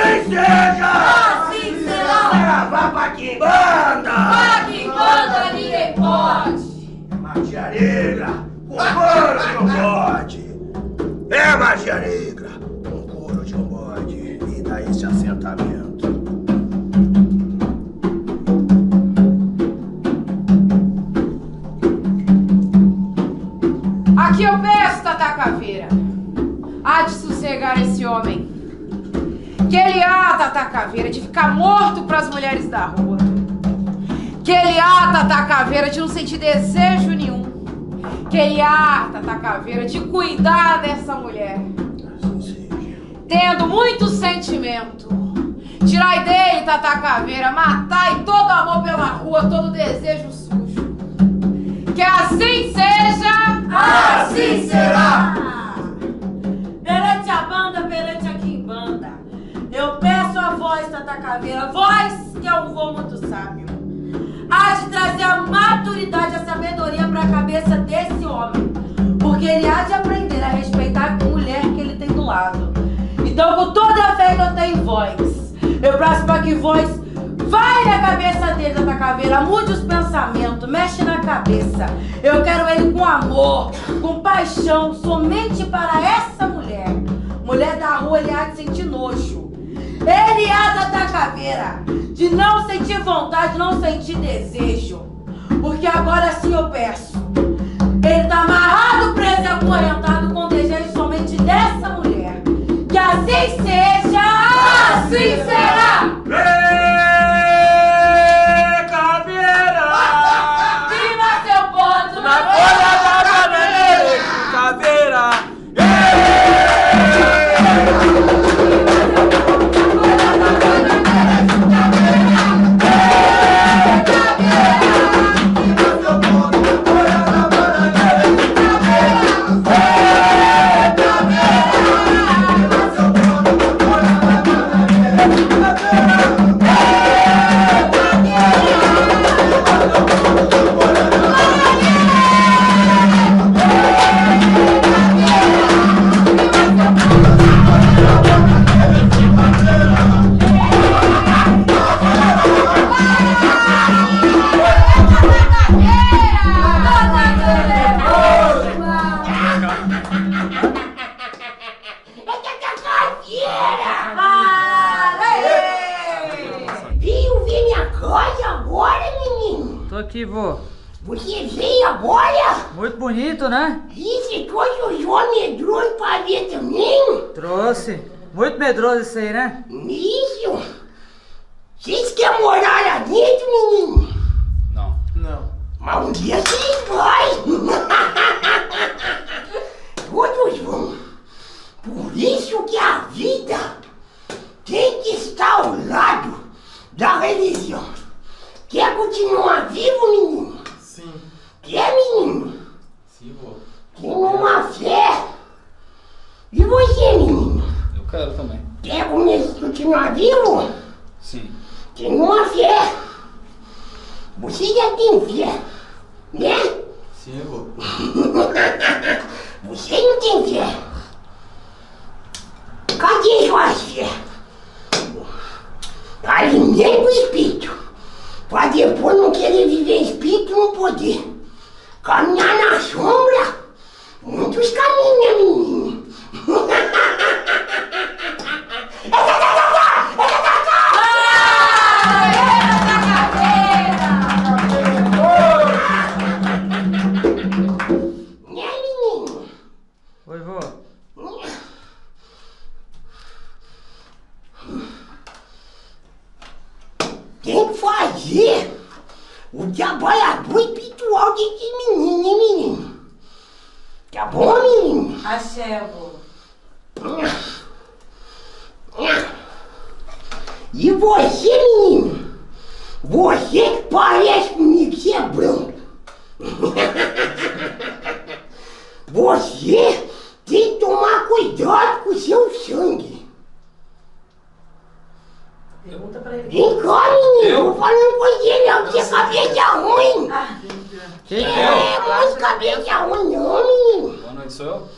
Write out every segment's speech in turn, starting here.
assim seja! Assim será! Vá pra Quimbanda! Para que banda ninguém pode! Magia negra! Com couro de um bode! É magia negra! Com couro de um bode! E dá esse assentamento. Aqui eu peço, Tata Caveira. Há de sossegar esse homem. Que ele há, Tata Caveira, de ficar morto pras mulheres da rua. Que ele há, Tata Caveira, de não sentir desejo nenhum. Que ele há, Tata Caveira, de cuidar dessa mulher. Tendo muito sentimento. Tirai dele, Tata Caveira, matai todo amor pela rua, todo desejo sujo. Que assim seja. Assim será! Tata Caveira, voz que é um vô muito sábio. Há de trazer a maturidade, a sabedoria para a cabeça desse homem. Porque ele há de aprender a respeitar a mulher que ele tem do lado. Então, com toda a fé que eu tenho em voz, eu peço para que voz vai na cabeça dele, Tata Caveira, mude os pensamentos, mexe na cabeça. Eu quero ele com amor, com paixão, somente para essa. Mulher de não sentir vontade, não sentir desejo. Porque agora sim eu peço. Ele tá amarrado, preso e acorrentado com desejo somente dessa mulher. Que assim seja, assim será. Né? E você trouxe os homens medrosos pra ver também? Trouxe. Muito medroso isso aí, né? Isso! Vocês querem morar lá dentro, menino? Não. Não. Mas um dia vocês vão! Todos vão! Por isso que a vida tem que estar ao lado da religião. Quer continuar vivo, menino? Sim. Quer, menino? Sim, vou. Tem uma fé. E você, menino? Eu quero também. Quer comer- continuar vivo? Sim. Tem uma fé. Você já tem fé, né? Sim, vou. Você não tem fé. Cadê suas fé? Alimenta o espírito. Pra depois não querer viver espírito não poder. Espiritual desse menino, hein, menino? Tá bom, menino? Axé, vô. E você, menino? Você que parece comigo que é branco. Você tem que tomar cuidado com o seu sangue. Pergunta pra ele. Vem cá, menino. Tô falando com ele, não. Você cabeça ruim. Quem que É, é? mas cabeça ruim não, menino. Boa noite, sou eu?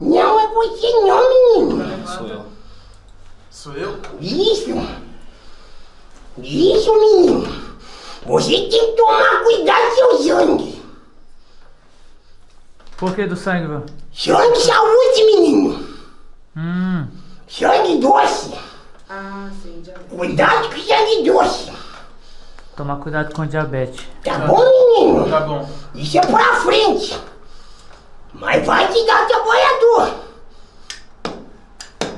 Não é você não, menino. Sou eu. Sou eu? Isso. Isso, menino. Você tem que tomar cuidado seu sangue. Por que do sangue, vô? Sangue saúde, menino. Hum, Sangue doce. Ah, sim, já. Cuidado com sangue doce. tomar cuidado com diabetes. Tá bom, menino? Tá bom. Isso é pra frente. Mas vai te dar trabalhador.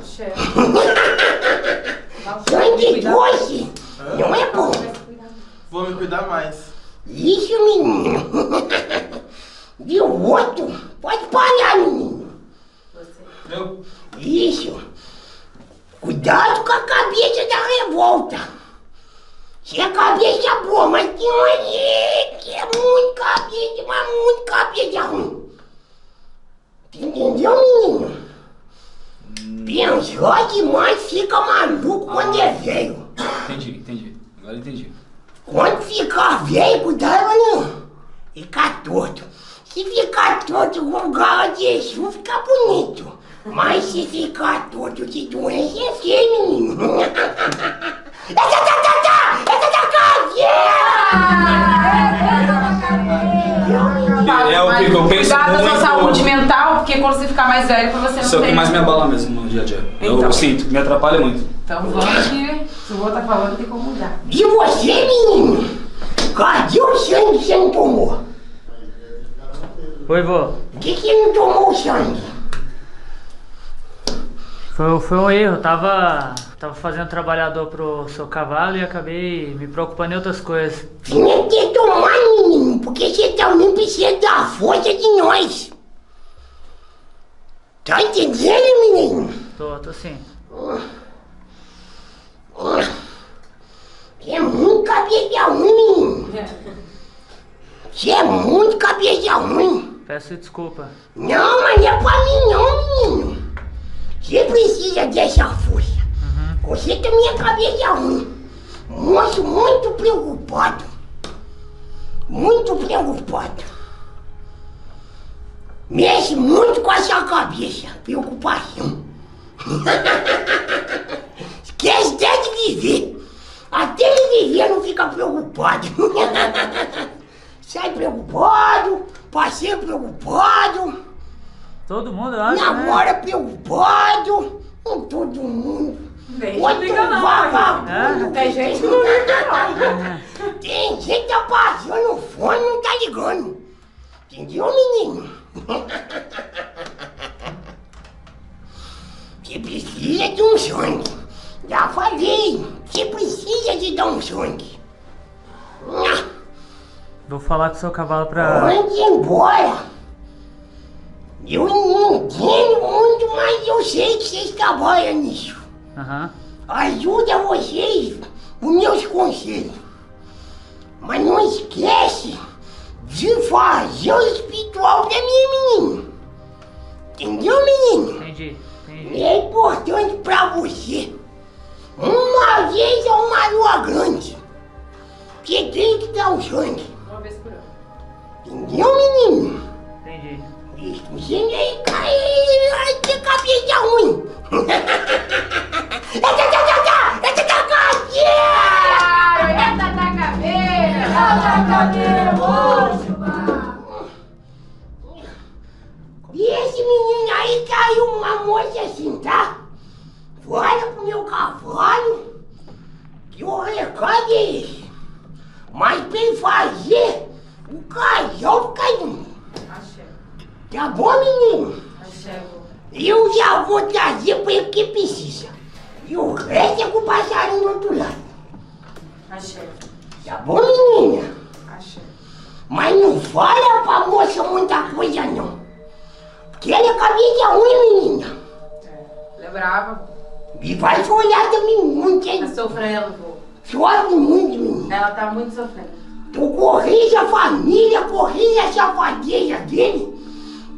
Chefe. Sangue doce. Não é bom. Vou me cuidar mais. Isso, menino. E o outro? Pode parar, menino. Eu? Isso. Cuidado com a cabeça da revolta. Se é cabeça boa, mas tem um ali que é muito cabeça, mas muito cabeça ruim. Entendeu, menino? Pensou demais, fica maluco quando é velho. Entendi, entendi. Agora entendi. Quando ficar velho, cuidado, não. Ficar torto. Se ficar torto com gala de Exu, fica bonito. Mas se ficar torto de doença, é feio, menino. Essa tá, tá, tá! Essa tá casinha! É o que eu penso Cuidado da sua muito. saúde mental, porque quando você ficar mais velho, pra você não Isso é o que mais me abala mesmo no dia a dia. Eu Então. sinto, me atrapalha muito. Então vamos que se o vô tá falando, tem como mudar. E você, menino? Cadê o sangue que você não tomou? Oi, vô. Por que que não tomou o sangue? Foi, foi um erro. Tava, tava fazendo trabalhador pro seu cavalo e acabei me preocupando em outras coisas. Tinha que tomar, menino, porque você também precisa da força de nós. Tá entendendo, menino? Tô, tô sim. Você é muito cabeça ruim, menino. Você é muito cabeça ruim. Peço desculpa. Não, mas não é pra mim não, menino. Precisa dessa força. Você também é cabeça ruim. Moço muito preocupado. Muito preocupado. Mexe muito com a sua cabeça. Preocupação. Esquece até de viver. Até ele viver não fica preocupado. Sai preocupado, passeia preocupado. Todo mundo, eu acho, né? Namora preocupado com todo mundo. Tem Outro liga não, vagabundo. É? Tem gente que não liga não. Tem gente que tá passando fome e não tá ligando. Entendeu, menino? Você precisa de um sangue. Já falei. Você precisa de dar um sangue. Vou falar com o seu cavalo pra. Mande embora. Trabalham nisso. Aham. Ajuda vocês os meus conselhos. Mas não esquece de fazer o espiritual pra mim, menino. Entendeu, menino? Entendi, entendi. É importante pra você. Uma vez é uma lua grande. Que tem que dar um sangue. Uma vez por ano. Entendeu, menino? Entendi. Isso, você nem cai, vai ter cabeça ruim. E esse menino aí caiu uma moça assim, tá? Olha pro meu cavalo, que o recado é esse. Mas pra ele fazer, o casal caiu. Tá bom, menino? vô. Eu já vou trazer pra ele o que precisa. E o resto é com o passarinho do outro lado. Axé, Tá bom, menina? axé. Mas não fala pra moça muita coisa, não. Porque ela é cabeça ruim, menina. É. Lembrava, E vai olhar também muito, tá hein? sofrendo, vô. Chove muito, menina. Ela tá muito sofrendo. Tu corrija a família, corrija a safadeza dele,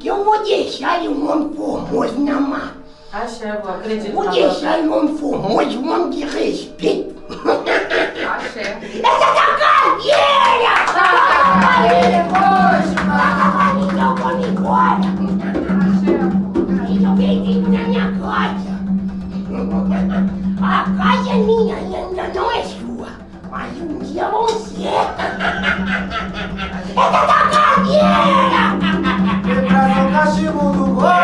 que eu vou deixar ele um homem formoso na mata. Acha, eu acredito. Vou deixar ele um homem formoso, um homem de respeito. Achei. Essa é a cadeira! Saca a família, poxa! Saca a família, eu vou então me embora! Isso vem vindo na minha casa. A casa é minha e ainda não é sua. Mas um dia vão ser. Essa é a cadeira! Traz o cachimbo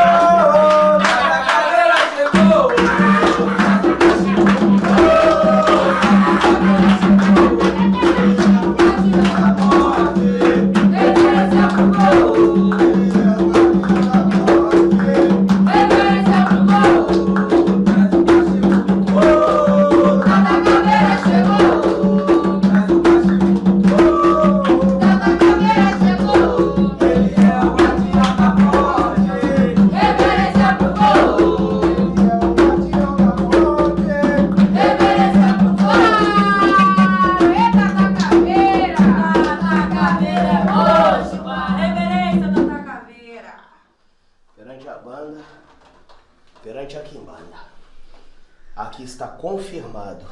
aqui está confirmado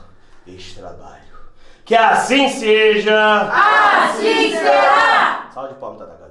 este trabalho. Que assim seja! Assim será! Salve de palmas, Tata